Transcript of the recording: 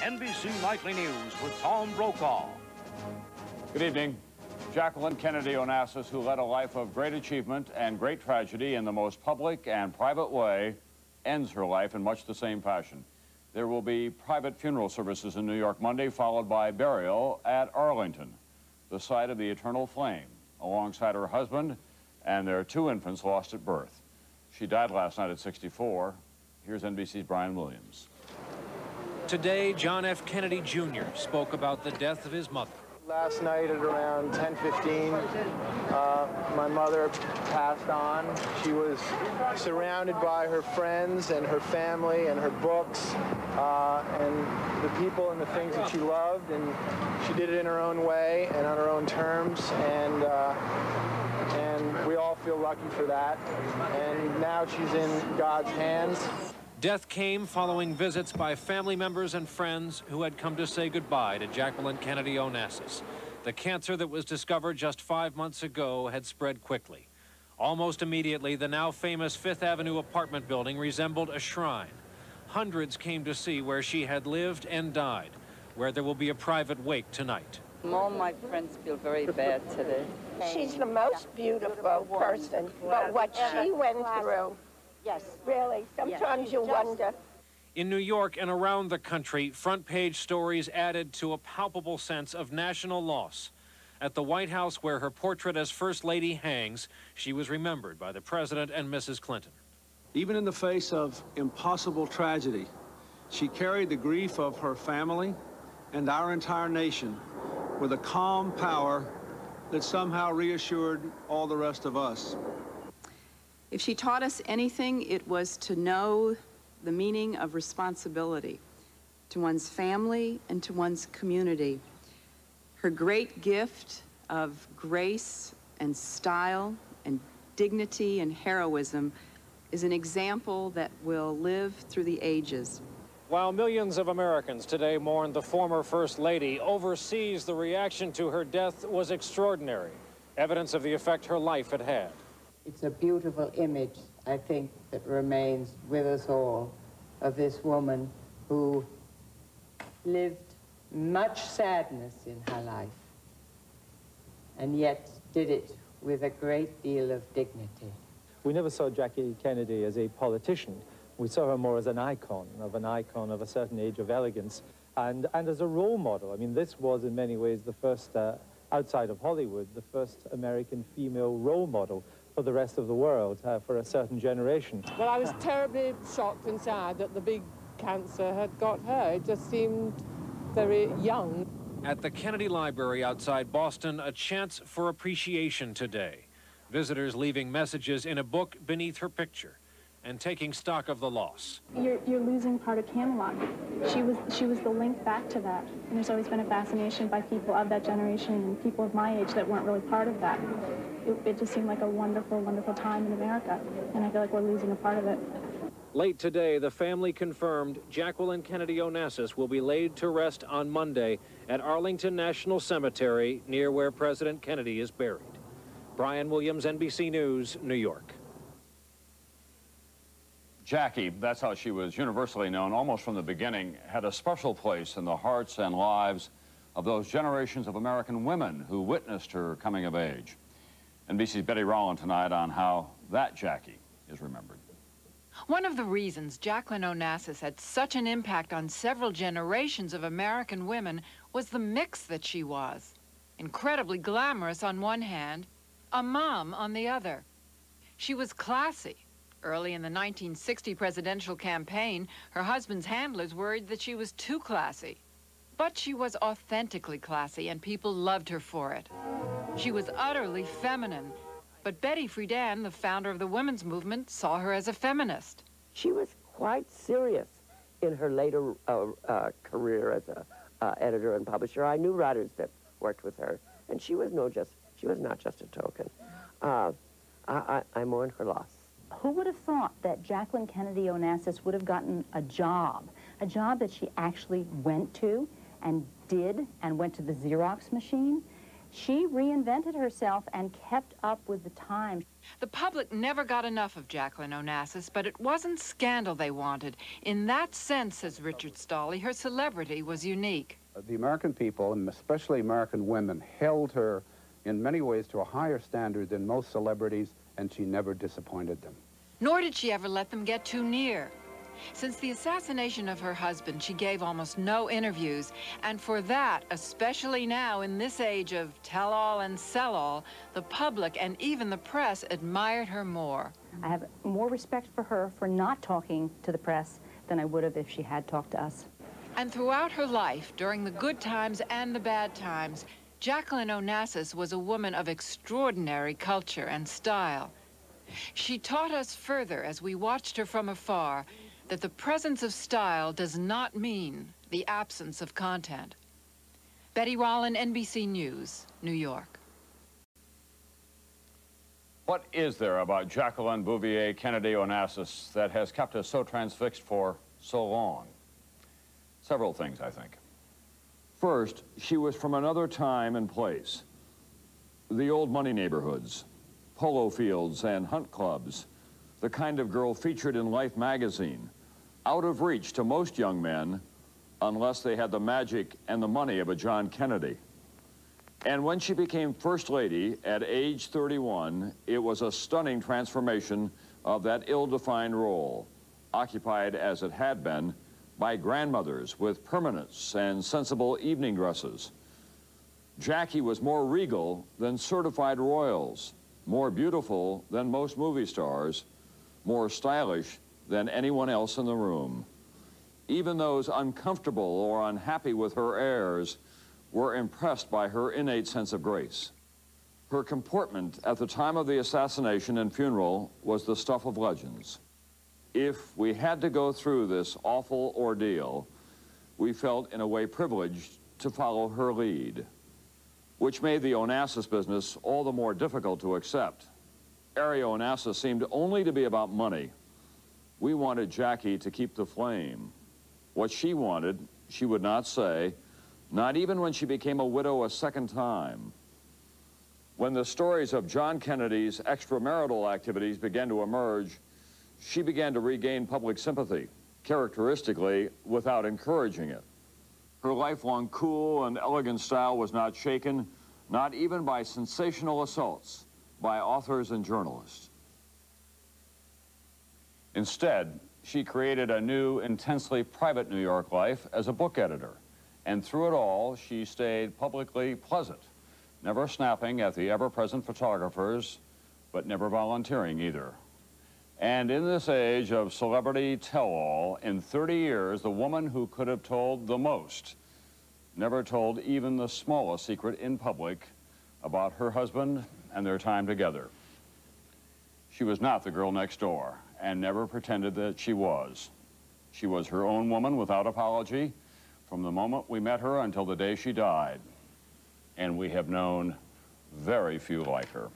NBC Nightly News with Tom Brokaw. Good evening. Jacqueline Kennedy Onassis, who led a life of great achievement and great tragedy in the most public and private way, ends her life in much the same fashion. There will be private funeral services in New York Monday, followed by burial at Arlington, the site of the eternal flame, alongside her husband and their two infants lost at birth. She died last night at 64. Here's NBC's Brian Williams. Today, John F. Kennedy Jr. spoke about the death of his mother. Last night at around 10:15, uh, my mother passed on. She was surrounded by her friends and her family and her books uh, and the people and the things that she loved, and she did it in her own way and on her own terms, and uh, and we all feel lucky for that. And now she's in God's hands. Death came following visits by family members and friends who had come to say goodbye to Jacqueline Kennedy Onassis. The cancer that was discovered just five months ago had spread quickly. Almost immediately, the now famous Fifth Avenue apartment building resembled a shrine. Hundreds came to see where she had lived and died, where there will be a private wake tonight. All my friends feel very bad today. She's the most beautiful person, but what she went through, Yes. really, sometimes you wonder. In New York and around the country, front page stories added to a palpable sense of national loss. At the White House, where her portrait as First Lady hangs, she was remembered by the President and Mrs. Clinton. Even in the face of impossible tragedy, she carried the grief of her family and our entire nation with a calm power that somehow reassured all the rest of us. If she taught us anything, it was to know the meaning of responsibility to one's family and to one's community. Her great gift of grace and style and dignity and heroism is an example that will live through the ages. While millions of Americans today mourn the former First Lady, overseas the reaction to her death was extraordinary, evidence of the effect her life had had. It's a beautiful image, I think, that remains with us all of this woman who lived much sadness in her life and yet did it with a great deal of dignity. We never saw Jackie Kennedy as a politician. We saw her more as an icon, of an icon of a certain age of elegance, and, and as a role model. I mean, this was in many ways the first, uh, outside of Hollywood, the first American female role model for the rest of the world, uh, for a certain generation. Well, I was terribly shocked and sad that the big cancer had got her. It just seemed very young. At the Kennedy Library outside Boston, a chance for appreciation today. Visitors leaving messages in a book beneath her picture and taking stock of the loss. You're, you're losing part of Camelot. She was, she was the link back to that. And there's always been a fascination by people of that generation and people of my age that weren't really part of that. It, it just seemed like a wonderful, wonderful time in America. And I feel like we're losing a part of it. Late today, the family confirmed Jacqueline Kennedy Onassis will be laid to rest on Monday at Arlington National Cemetery near where President Kennedy is buried. Brian Williams, NBC News, New York. Jackie, that's how she was universally known almost from the beginning, had a special place in the hearts and lives of those generations of American women who witnessed her coming of age. NBC's Betty Rollin tonight on how that Jackie is remembered. One of the reasons Jacqueline Onassis had such an impact on several generations of American women was the mix that she was. Incredibly glamorous on one hand, a mom on the other. She was classy. Early in the 1960 presidential campaign, her husband's handlers worried that she was too classy. But she was authentically classy, and people loved her for it. She was utterly feminine, but Betty Friedan, the founder of the women's movement, saw her as a feminist. She was quite serious in her later uh, uh, career as a uh, editor and publisher. I knew writers that worked with her, and she was no just she was not just a token. Uh, I, I, I mourn her loss. Who would have thought that Jacqueline Kennedy Onassis would have gotten a job, a job that she actually went to and did and went to the Xerox machine? She reinvented herself and kept up with the times. The public never got enough of Jacqueline Onassis, but it wasn't scandal they wanted. In that sense, says Richard Stolley, her celebrity was unique. The American people, and especially American women, held her in many ways to a higher standard than most celebrities, and she never disappointed them. Nor did she ever let them get too near. Since the assassination of her husband, she gave almost no interviews, and for that, especially now in this age of tell-all and sell-all, the public and even the press admired her more. I have more respect for her for not talking to the press than I would have if she had talked to us. And throughout her life, during the good times and the bad times, Jacqueline Onassis was a woman of extraordinary culture and style. She taught us further as we watched her from afar that the presence of style does not mean the absence of content. Betty Rollin, NBC News, New York. What is there about Jacqueline Bouvier Kennedy Onassis that has kept us so transfixed for so long? Several things, I think. First, she was from another time and place. The old money neighborhoods, polo fields and hunt clubs, the kind of girl featured in Life magazine, out of reach to most young men unless they had the magic and the money of a John Kennedy. And when she became First Lady at age 31, it was a stunning transformation of that ill-defined role, occupied as it had been by grandmothers with permanents and sensible evening dresses. Jackie was more regal than certified royals, more beautiful than most movie stars, more stylish than anyone else in the room. Even those uncomfortable or unhappy with her airs were impressed by her innate sense of grace. Her comportment at the time of the assassination and funeral was the stuff of legends. If we had to go through this awful ordeal, we felt in a way privileged to follow her lead, which made the Onassis business all the more difficult to accept. Ari Onassis seemed only to be about money, we wanted Jackie to keep the flame. What she wanted, she would not say, not even when she became a widow a second time. When the stories of John Kennedy's extramarital activities began to emerge, she began to regain public sympathy, characteristically without encouraging it. Her lifelong cool and elegant style was not shaken, not even by sensational assaults by authors and journalists. Instead, she created a new, intensely private New York life as a book editor. And through it all, she stayed publicly pleasant, never snapping at the ever-present photographers, but never volunteering either. And in this age of celebrity tell-all, in 30 years, the woman who could have told the most never told even the smallest secret in public about her husband and their time together. She was not the girl next door and never pretended that she was. She was her own woman without apology from the moment we met her until the day she died. And we have known very few like her.